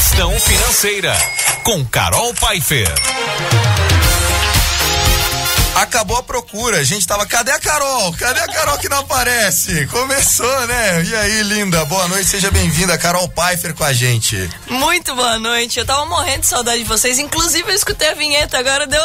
Gestão Financeira, com Carol Pfeiffer. Acabou a procura. A gente tava, cadê a Carol? Cadê a Carol que não aparece? Começou, né? E aí, linda? Boa noite, seja bem-vinda, Carol Pfeiffer com a gente. Muito boa noite. Eu tava morrendo de saudade de vocês. Inclusive, eu escutei a vinheta, agora deu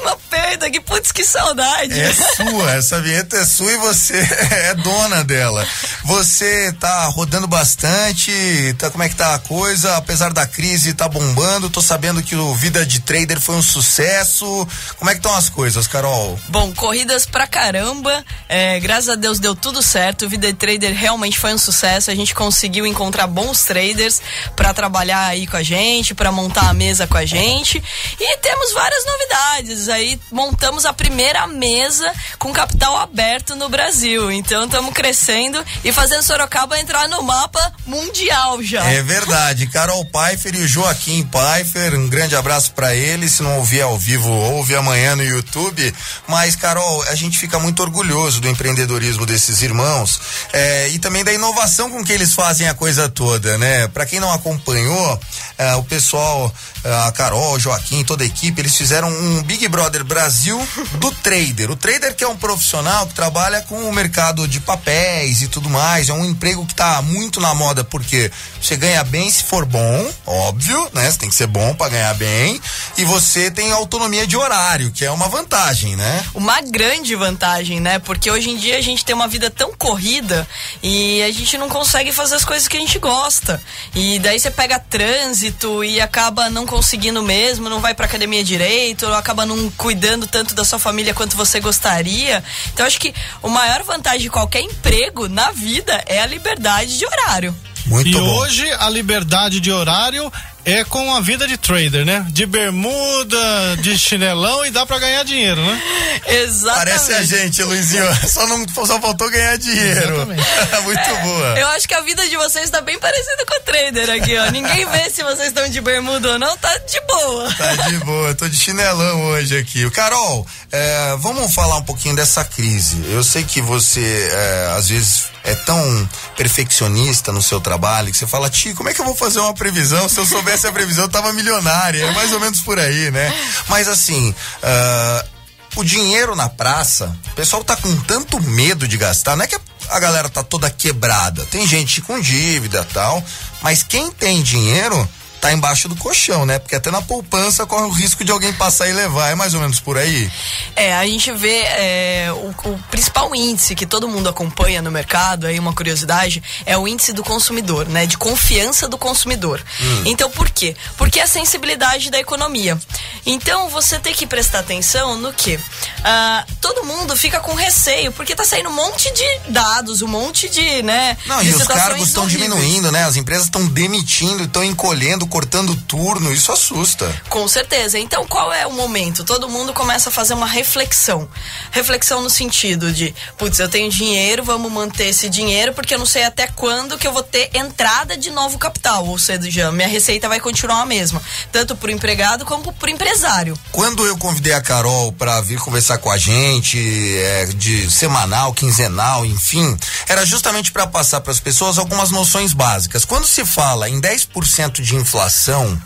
uma perda aqui. Putz, que saudade. É sua, essa vinheta é sua e você é dona dela. Você tá rodando bastante, tá, como é que tá a coisa? Apesar da crise, tá bombando. Tô sabendo que o Vida de Trader foi um sucesso. Como é que estão as coisas, Carol? Carol? Bom, corridas pra caramba. É, graças a Deus deu tudo certo. O Vida Trader realmente foi um sucesso. A gente conseguiu encontrar bons traders para trabalhar aí com a gente, para montar a mesa com a gente. E temos várias novidades. Aí montamos a primeira mesa com capital aberto no Brasil. Então estamos crescendo e fazendo Sorocaba entrar no mapa mundial já. É verdade. Carol Pfeiffer e o Joaquim Pfeiffer, um grande abraço para eles. Se não ouvir ao vivo, ouve amanhã no YouTube. Mas, Carol, a gente fica muito orgulhoso do empreendedorismo desses irmãos é, e também da inovação com que eles fazem a coisa toda, né? Para quem não acompanhou, é, o pessoal, é, a Carol, Joaquim, toda a equipe, eles fizeram um Big Brother Brasil do trader. O trader que é um profissional que trabalha com o mercado de papéis e tudo mais. É um emprego que está muito na moda porque você ganha bem se for bom, óbvio, né? Você tem que ser bom para ganhar bem e você tem autonomia de horário, que é uma vantagem vantagem, né? Uma grande vantagem, né? Porque hoje em dia a gente tem uma vida tão corrida e a gente não consegue fazer as coisas que a gente gosta. E daí você pega trânsito e acaba não conseguindo mesmo, não vai pra academia direito, ou acaba não cuidando tanto da sua família quanto você gostaria. Então acho que a maior vantagem de qualquer emprego na vida é a liberdade de horário. Muito e bom. hoje a liberdade de horário é com a vida de trader, né? De bermuda, de chinelão e dá para ganhar dinheiro, né? Exatamente. Parece a gente, Luizinho. Só não só faltou ganhar dinheiro. Muito boa. Eu acho que a vida de vocês tá bem parecida com o trader aqui, ó. Ninguém vê se vocês estão de bermuda ou não, tá de boa. Tá de boa, tô de chinelão hoje aqui. Carol, é, vamos falar um pouquinho dessa crise. Eu sei que você, é, às vezes, é tão perfeccionista no seu trabalho que você fala, Ti, como é que eu vou fazer uma previsão? Se eu soubesse a previsão, eu tava milionária. É mais ou menos por aí, né? Mas assim, uh, o dinheiro na praça, o pessoal tá com tanto medo de gastar. Não é que a galera tá toda quebrada. Tem gente com dívida tal, mas quem tem dinheiro tá embaixo do colchão, né? Porque até na poupança corre o risco de alguém passar e levar. É mais ou menos por aí? É, a gente vê é, o, o, principal índice que todo mundo acompanha no mercado, aí uma curiosidade, é o índice do consumidor, né? De confiança do consumidor. Hum. Então, por quê? Porque é a sensibilidade da economia. Então, você tem que prestar atenção no que? Ah, todo mundo fica com receio, porque tá saindo um monte de dados, um monte de, né? Não, de e os cargos estão diminuindo, né? As empresas estão demitindo, estão encolhendo cortando turno, isso assusta. Com certeza. Então, qual é o momento? Todo mundo começa a fazer uma reflexão. Reflexão no sentido de, putz, eu tenho dinheiro, vamos manter esse dinheiro, porque eu não sei até quando que eu vou ter entrada de novo capital. Ou seja, minha receita vai continuar a mesma, tanto para o empregado como para o empresário. Quando eu convidei a Carol para vir conversar com a gente, é, de semanal, quinzenal, enfim, era justamente para passar para as pessoas algumas noções básicas. Quando se fala em 10% de inflação,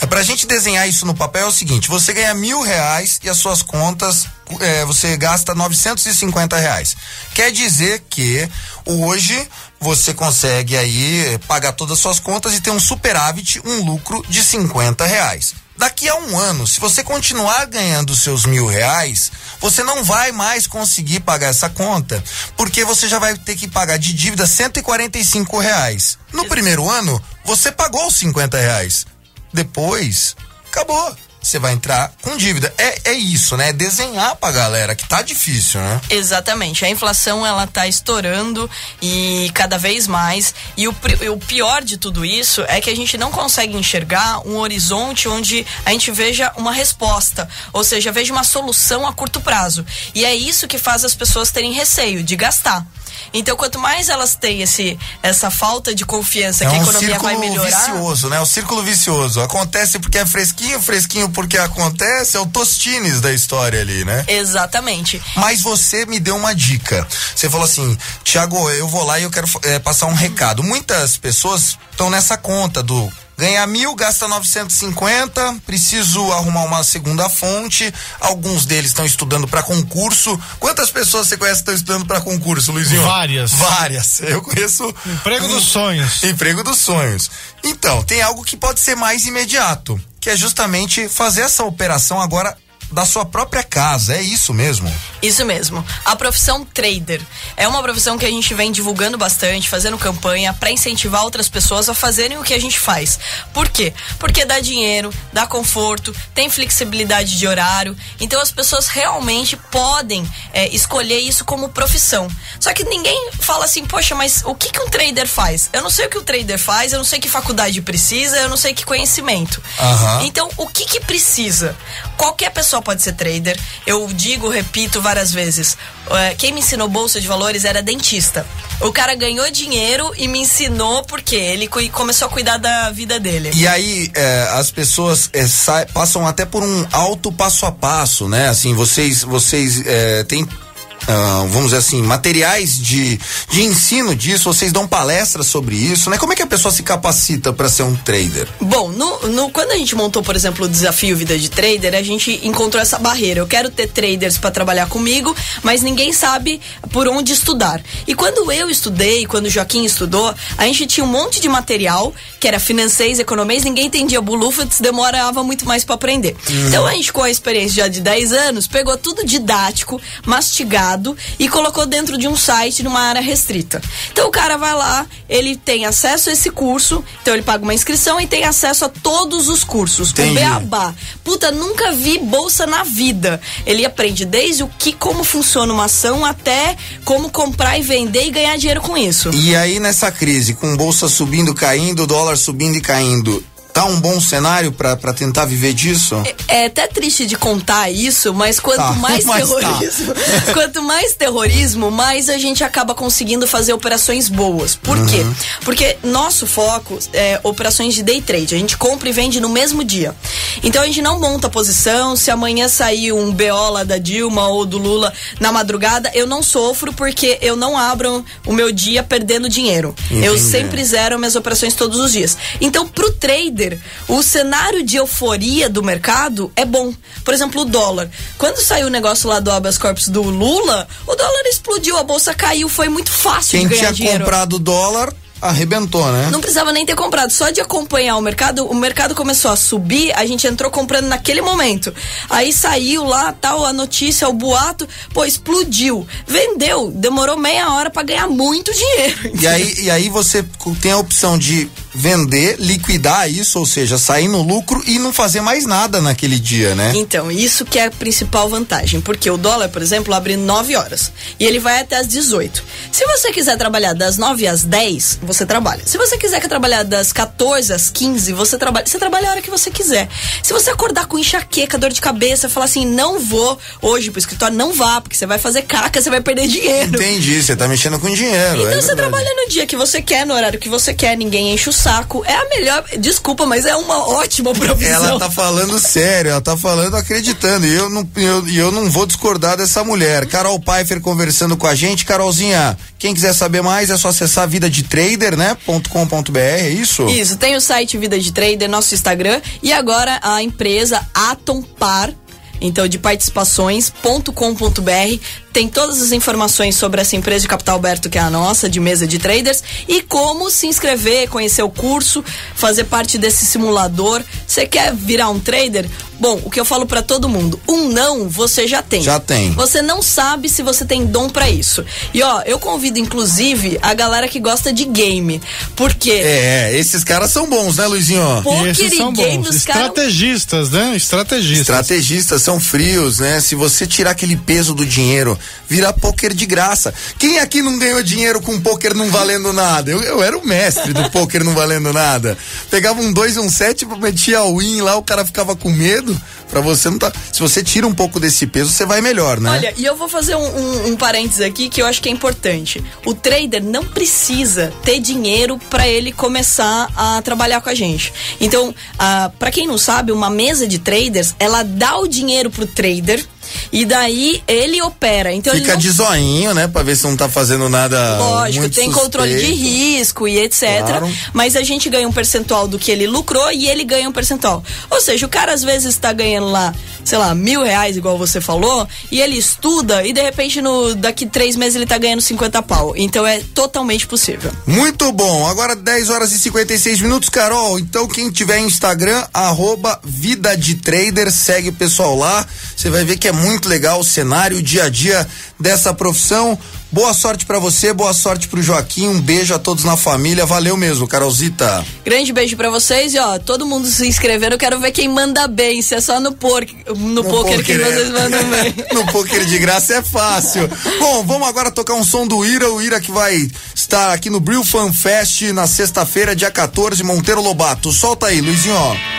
é para a gente desenhar isso no papel é o seguinte: você ganha mil reais e as suas contas é, você gasta 950 reais. Quer dizer que hoje você consegue aí pagar todas as suas contas e ter um superávit, um lucro de 50 reais. Daqui a um ano, se você continuar ganhando seus mil reais, você não vai mais conseguir pagar essa conta, porque você já vai ter que pagar de dívida 145 reais. No primeiro ano, você pagou os 50 reais. Depois, acabou você vai entrar com dívida. É, é isso, né? É desenhar pra galera, que tá difícil, né? Exatamente. A inflação, ela tá estourando e cada vez mais. E o, o pior de tudo isso é que a gente não consegue enxergar um horizonte onde a gente veja uma resposta. Ou seja, veja uma solução a curto prazo. E é isso que faz as pessoas terem receio de gastar. Então, quanto mais elas têm esse, essa falta de confiança é que a economia vai melhorar. É um círculo vicioso, né? O círculo vicioso. Acontece porque é fresquinho, fresquinho porque acontece. É o Tostines da história ali, né? Exatamente. Mas você me deu uma dica. Você falou assim, Tiago, eu vou lá e eu quero é, passar um recado. Muitas pessoas estão nessa conta do ganha mil, gasta 950, preciso arrumar uma segunda fonte. Alguns deles estão estudando para concurso. Quantas pessoas você conhece que estão estudando para concurso, Luizinho? Várias. Várias. Eu conheço. Emprego dos sonhos. Emprego dos sonhos. Então, tem algo que pode ser mais imediato, que é justamente fazer essa operação agora da sua própria casa, é isso mesmo? Isso mesmo. A profissão trader é uma profissão que a gente vem divulgando bastante, fazendo campanha para incentivar outras pessoas a fazerem o que a gente faz. Por quê? Porque dá dinheiro, dá conforto, tem flexibilidade de horário, então as pessoas realmente podem é, escolher isso como profissão. Só que ninguém fala assim, poxa, mas o que, que um trader faz? Eu não sei o que o trader faz, eu não sei que faculdade precisa, eu não sei que conhecimento. Aham. Então, o que que precisa? Qualquer pessoa pode ser trader. Eu digo, repito várias vezes. eh, quem me ensinou bolsa de valores era dentista. O cara ganhou dinheiro e me ensinou porque ele começou a cuidar da vida dele. E aí, é, as pessoas é, passam até por um alto passo a passo, né? Assim, vocês, vocês é, têm. Ah, vamos dizer assim, materiais de, de ensino disso, vocês dão palestras sobre isso, né? Como é que a pessoa se capacita para ser um trader? Bom, no, no- quando a gente montou, por exemplo, o desafio Vida de Trader, a gente encontrou essa barreira. Eu quero ter traders para trabalhar comigo, mas ninguém sabe por onde estudar. E quando eu estudei, quando o Joaquim estudou, a gente tinha um monte de material que era financês, economês, ninguém entendia Bulufets, demorava muito mais para aprender. Então a gente, com a experiência já de 10 anos, pegou tudo didático, mastigado e colocou dentro de um site numa área restrita. Então o cara vai lá, ele tem acesso a esse curso, então ele paga uma inscrição e tem acesso a todos os cursos. Entendi. O Beabá. Puta, nunca vi bolsa na vida. Ele aprende desde o que, como funciona uma ação até como comprar e vender e ganhar dinheiro com isso. E aí, nessa crise, com bolsa subindo, caindo, dólar subindo e caindo, tá um bom cenário para tentar viver disso? É até triste de contar isso, mas quanto Tá, mais mas tá. terrorismo, quanto mais terrorismo, mais a gente acaba conseguindo fazer operações boas. Por quê? Uhum. Porque nosso foco é operações de day trade. A gente compra e vende no mesmo dia. Então a gente não monta posição. Se amanhã sair um BO lá da Dilma ou do Lula na madrugada, eu não sofro porque eu não abro o meu dia perdendo dinheiro. Eu Entendi. sempre zero minhas operações todos os dias. Então, pro trader, o cenário de euforia do mercado é bom. Por exemplo, o dólar. Quando saiu o negócio lá do habeas corpus do Lula, o dólar explodiu, a bolsa caiu, foi muito fácil Quem de ganhar tinha dinheiro. comprado dólar arrebentou, né? Não precisava nem ter comprado, só de acompanhar o mercado, o mercado começou a subir, a gente entrou comprando naquele momento. Aí saiu lá, tal, a notícia, o boato, pô, explodiu. Vendeu, demorou meia hora pra ganhar muito dinheiro. E aí, e aí você tem a opção de vender, liquidar isso, ou seja, sair no lucro e não fazer mais nada naquele dia, né? Então, isso que é a principal vantagem, porque o dólar, por exemplo, abre 9 horas e ele vai até as 18. Se você quiser trabalhar das 9 às 10, você trabalha. Se você quiser trabalhar das 14 às 15, você trabalha. Você trabalha a hora que você quiser. Se você acordar com enxaqueca, dor de cabeça, falar assim, não vou hoje pro escritório, não vá, porque você vai fazer caca, você vai perder dinheiro. Entendi, você tá mexendo com dinheiro. Então é você verdade. trabalha no dia que você quer, no horário que você quer, ninguém enche o saco. É a melhor. Desculpa, mas é uma ótima profissão. Ela tá falando sério, ela tá falando acreditando. E eu não, eu, eu não vou discordar dessa mulher. Carol Pfeiffer conversando com a gente. Carolzinha, quem quiser saber mais é só acessar vida de trader, né? .com.br, é isso? Isso, tem o site Vida de Trader, nosso Instagram e agora a empresa Atom Par. Então, de participações.com.br tem todas as informações sobre essa empresa de capital aberto que é a nossa, de mesa de traders, e como se inscrever, conhecer o curso, fazer parte desse simulador. Você quer virar um trader? Bom, o que eu falo pra todo mundo, um não você já tem. Já tem. Você não sabe se você tem dom pra isso. E ó, eu convido inclusive a galera que gosta de game, porque É, esses caras são bons, né, Luizinho? Pô, e esses Poker e são game, bons. os caras- Estrategistas, né? Estrategistas. Estrategistas são frios, né? Se você tirar aquele peso do dinheiro, vira pôquer de graça. Quem aqui não ganhou dinheiro com pôquer não valendo nada? Eu, eu era o mestre do pôquer não valendo nada. Pegava um 2 e um 7, metia a win lá, o cara ficava com medo. Pra você não tá. Se você tira um pouco desse peso, você vai melhor, né? Olha, e eu vou fazer um, um, um parênteses aqui que eu acho que é importante. O trader não precisa ter dinheiro para ele começar a trabalhar com a gente. Então, ah, para quem não sabe, uma mesa de traders, ela dá o dinheiro pro trader E daí ele opera. Então Fica ele não de zoinho, né? Pra ver se não tá fazendo nada. Lógico, tem controle de suspeito. risco e etc. Claro. Mas a gente ganha um percentual do que ele lucrou e ele ganha um percentual. Ou seja, o cara às vezes está ganhando lá, sei lá, mil reais, igual você falou, e ele estuda e de repente no, daqui três meses ele tá ganhando 50 pau. Então é totalmente possível. Muito bom. Agora 10 horas e 56 minutos, Carol. Então quem tiver Instagram, arroba Vida de Trader, segue o pessoal lá. Você vai ver que é muito legal o cenário, o dia a dia dessa profissão. Boa sorte pra você, boa sorte pro Joaquim. Um beijo a todos na família. Valeu mesmo, Carolzita. Grande beijo pra vocês e ó, todo mundo se inscrevendo. Eu quero ver quem manda bem, se é só no, por, no, poker que é. vocês mandam bem. no poker de graça é fácil. Bom, vamos agora tocar um som do Ira, o Ira que vai estar aqui no Brill Fan Fest na sexta-feira, dia 14, Monteiro Lobato. Solta aí, Luizinho, ó.